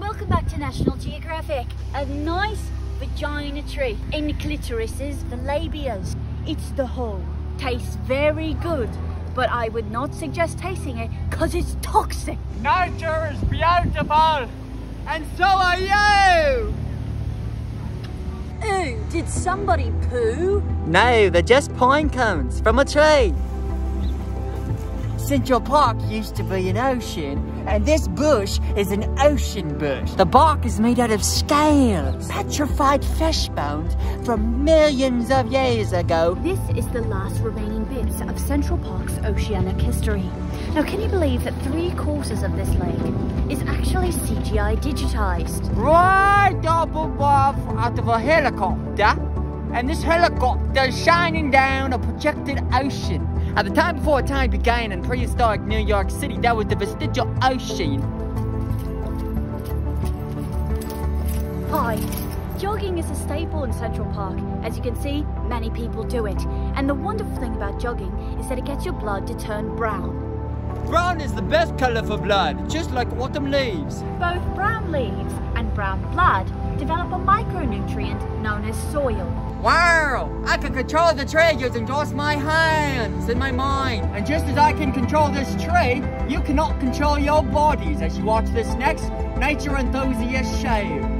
Welcome back to National Geographic. A nice vagina tree. In the clitoris is the labias. It's the whole. Tastes very good, but I would not suggest tasting it because it's toxic. Nature is beautiful, and so are you! Ooh, did somebody poo? No, they're just pine cones from a tree. Central Park used to be an ocean, and this bush is an ocean bush. The bark is made out of scales, petrified fish bones from millions of years ago. This is the last remaining bits of Central Park's oceanic history. Now, can you believe that three quarters of this lake is actually CGI digitized? Right up above out of a helicopter, and this helicopter is shining down a projected ocean. At the time before time began in prehistoric New York City, that was the vestigial ocean. Hi. Jogging is a staple in Central Park. As you can see, many people do it. And the wonderful thing about jogging is that it gets your blood to turn brown. Brown is the best color for blood, just like autumn leaves. Both brown leaves and brown blood develop a micronutrient known as soil. Wow! I can control the tree using just my hands and my mind. And just as I can control this tree, you cannot control your bodies as you watch this next Nature Enthusiast Show.